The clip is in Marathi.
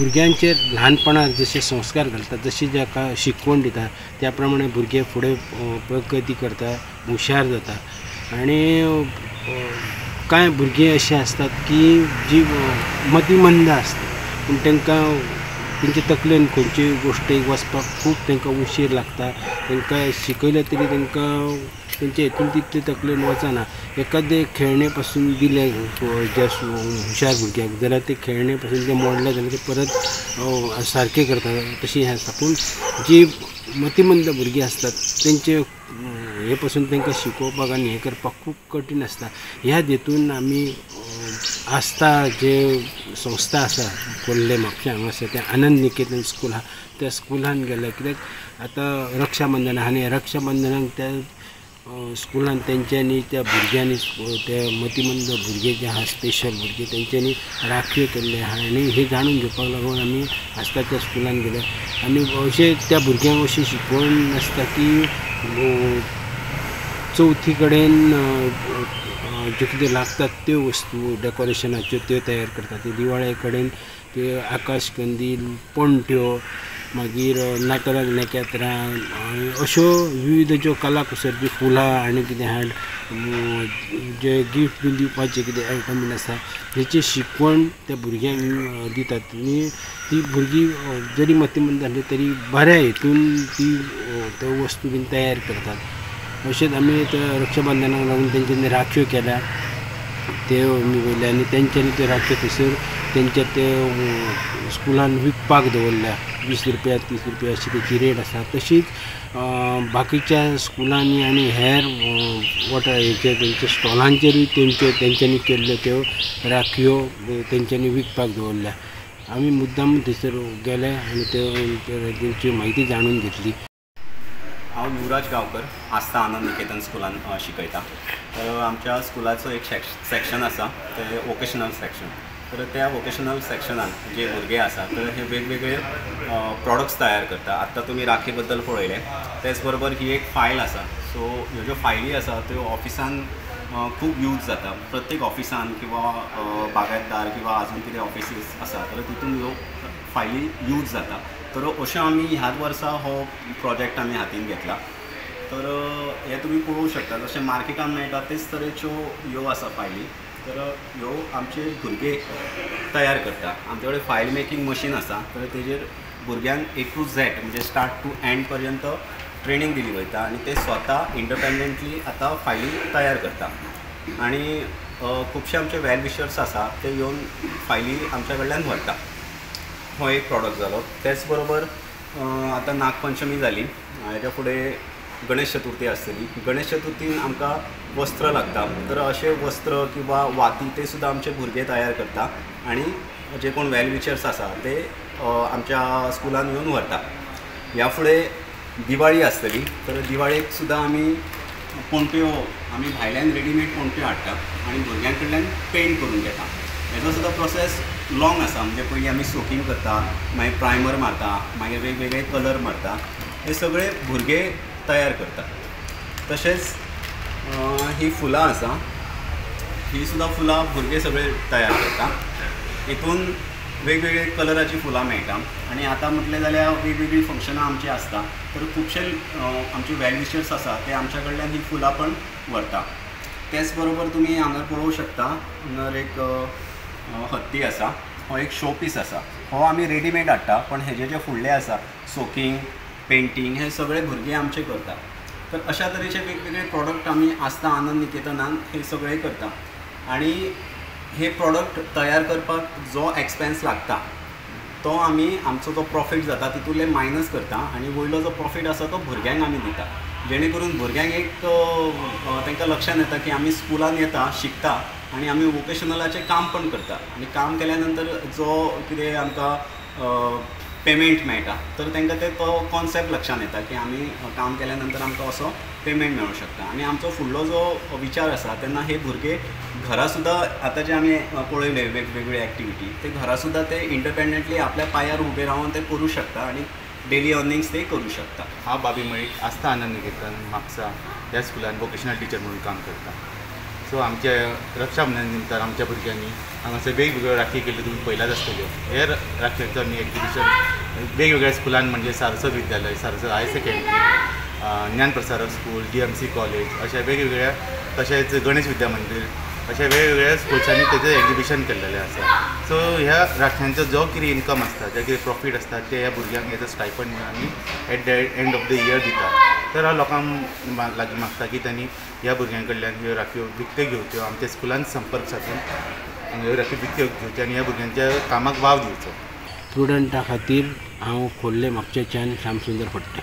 भुरग्यांचेर ल्हानपणांत जसे संस्कार घालतात जशी जाका शिकवण दिता त्या प्रमाणे भुरगे फुडें प्रगती करता हुशार जाता आनी कांय भुरगे अशे असतात की जी अ, मतिमंद आसता पूण तांकां तेंचे तकलेन खंयची गोश्टीक वचपाक खूब तांकां उशीर लागता तांकां शिकयले तरी तांकां तेंचे हितून तिथले तकलेन वचना एखादे खेळणे पासून दिले हो, ज्या हुशार भुरग्यांक जाल्यार ते खेळणे पासून ते मोडले जाल्यार ते परत हो, अ, सारके करता तशी हें आसता पूण जी मतिमंद भुरगीं असतात तेंचे हे पासून तांकां शिकोवपाक आनी हें करपाक खूब कठीण आसता ह्या हेतून आमी आस्था जे संस्था आसा खोल्ले म्हापशा हांगासर तें आनंद निकेतन स्कूल आहा त्या स्कुलान गेले कित्याक आतां रक्षाबंधन आहा आनी रक्षाबंधनाक त्या स्कुलान तेंच्यांनी त्या भुरग्यांनी त्या ते मतिमंद भुरगे जे आहा स्पेशल भुरगे तेंच्यांनी राखीव केल्ले आहा. आनी हे जाणून घेवपाक लागून आमी आसता त्या स्कुलान गेले. आनी अशें त्या भुरग्यांक अशी शिकवण आसता की चवथी कडेन ज्यो कितें लागतात त्यो वस्तू डेकोरेशनाच्यो त्यो तयार करतात. ते दिवाळे कडेन ते आकाश कंदील पणट्यो मागीर नातराक नेकेत्रां अश्यो विविध ज्यो कला कुसर फुलां आनी कितें हाड जे गिफ्ट बी दिवपाचे कितें आयटम बीन आसा हेची शिकवण त्या भुरग्यांक दितात. आनी ती भुरगीं जरी मतिमंद जाली तरी बऱ्या हितून ती त्यो वस्तू बीन तयार करतात. अशेंच आमी त्या रक्षाबंधनाक लागून तेंच्यांनी राख्यो केल्या त्यो आमी वयल्या आनी तेंच्यांनी त्यो राख्यो थंयसर त्यांच्या ते स्कुलान विकपाक दवरल्या. वीस रुपया तीस रुपया अशी त्याची रेट आसा तशीच बाकीच्या स्कुलांनी आनी हेर वॉटर हेचे तेंच्या स्टॉलांचेरूय तेंच्यो तेंच्यांनी केल्ल्यो त्यो राखयो तेंच्यांनी विकपाक दवरल्या. आमी मुद्दाम थंयसर गेले आनी त्यो तेंची म्हायती जाणून घेतली. हांव युवराज गांवकर आस्था आनंद निकेतन स्कुलान शिकयतां शिकयता. तर आमच्या स्कुलाचो एक सेक्शन आसा ते वोकेशनल सेक्शन तर त्या वोकेशनल सेक्शनान जे भुरगे आसा तर हे वेगवेगळे प्रॉडक्ट्स तयार करता आत्तां तुमी राखी बद्दल पळयले तेच बरोबर ही एक फायल आसा सो ह्यो ज्यो फायली आसा त्यो ऑफिसान खूब यूज जाता प्रत्येक ऑफिसान किंवा बागायतदार किंवा आजून कितें ऑफिसीस आसा तर तितून ह्यो फायली यूज जाता तर अश्यो आमी ह्याच वर्सा हो प्रोजेक्ट आमी हातीन घेतला. तर हे तुमी पळोवंक शकता. जशें मार्केटान मेळटा तेच तरेच्यो ह्यो आसा फायली तर ह्यो आमचे भुरगे तयार करता आमचे कडेन फायल मेकींग मशीन आसा तर तेजेर भुरग्यांक ए टू झॅड म्हणजे स्टार्ट टू एंड पर्यंत ट्रेनींग दिली वयता आनी ते स्वता इंडिपेंडंटली आतां फायली तयार करता आनी खुबशे आमचे वेल विशर्स आसा ते येवन फायली आमच्या कडल्यान व्हरता हो एक प्रॉडक्ट जालो त्याच बरोबर आतां नागपंचमी जाली हेच्या फुडें गणेश चतुर्थी आसतली गणेश चतुर्थीन आमकां वस्त्र लागता. तर अशे वस्त्र किंवा वाती ते सुद्दां आमचे भुरगे तयार करता. आनी जे कोण वेल विचर्स आसा ते आमच्या स्कुलान येवन व्हरता. ह्या फुडें दिवाळी आसतली तर दिवाळेक सुद्दां आमी पोंट्यो आमी भायल्यान रेडीमेड पोंट्यो हाडटा आनी भुरग्यां कडल्यान पेंट करून घेता. हेजो सुद्दां प्रोसेस लाँग आसा. म्हणजे पयलीं आमी सोकींग करता मागीर प्रायमर मारता मागीर वेगवेगळे कलर मारता. हे सगळे भुरगे तयार करतात. तशेंच ही फुलां आसा ही सुद्दां फुलां भुरगे सगळे तयार करतात. हितून वेगवेगळे कलराची फुलां मेळटा आनी आतां म्हटलें जाल्यार वेगवेगळीं फंक्शनां आमची आसता तर खुबशे आमचे वेलविशर्स आसा ते आमच्या कडल्यान ही फुलां पण व्हरता त्याच बरोबर तुमी हांगा पळोवंक शकता हांगा एक हत्ती आसा हो एक शो पीस आसा हो आमी रेडीमेड हाडटा पण हेजे जे फुडले आसा सोकींग पेंटींग हे सगळे भुरगे आमचे करता तर अशा तरेचे वेगवेगळे प्रॉडक्ट आमी आस्था आनंद निकेतनान हे सगळे करता आनी हे प्रॉडक्ट तयार करपाक जो एक्सपेन्स लागता तो आमी आमचो जो प्रॉफीट जाता तितूंतले मायनस करता आनी वयलो जो प्रॉफीट आसा तो भुरग्यांक आमी दिता. जेणे करून भुरग्यांक एक तांकां लक्षान येता की आमी स्कुलान येता शिकता आनी आमी वोकेशनलाचें काम पण करता. आनी काम केल्या नंतर जो कितें आमकां पेमेंट मेळटा तर तांकां ते तो कॉन्सेप्ट लक्षान येता की आमी काम केल्या नंतर आमकां असो पेमेंट मेळूंक शकता. आनी आमचो फुडलो जो विचार आसा तेन्ना हे भुरगे घरा सुद्दां आतां जे आमी पळयले वेगवेगळे एक्टिविटी ते घरा सुद्दां ते इंडिपेंडंटली आपल्या पांयार उबे रावन ते करूं शकता आनी डेली अर्निंग्स ते करूं शकता. हांव बाबी मळीक आस्था आनंद निकेतन म्हापसा ह्या स्कुलान वोकेशनल टिचर म्हणून काम करता. सो आमच्या रक्षाबंधन निमतान आमच्या भुरग्यांनी हांगासर वेगवेगळ्यो राखी केल्ल्यो तुमी पयल्याच आसतल्यो हे राखयेचो आमी एक्झिबिशन वेगवेगळ्या स्कुलान म्हणजे सारस्वत विद्यालय सारस्वत हायर ज्ञान Gyanprasarak school D M C college अशा वेगवेगळ्या तशेंच गणेश विद्या मंदिर अशा वेगवेगळ्या स्पोर्ट्सांनी तेजें एक्झिबिशन केल्लेलें आसा सो ह्या राख्यांचो जो कितें इन्कम आसता जे कितें प्रॉफीट आसता ते ह्या भुरग्यांक एज अ स्टायपंड म्हणून आमी at the end of the year दिता तर हांव लोकांक लागीं मागता की त्यांनी ह्या भुरग्यां कडल्यान ह्यो राखयो विकत्यो घेवच्यो आमच्या स्कुलान संपर्क साधून ह्यो राखी विकत्यो घेवच्यो आनी ह्या भुरग्यांच्या कामाक वाव दिवचो. स्टुडंटा खातीर हांव खोल्ले म्हापशेच्यान श्यामसुंदर फडटे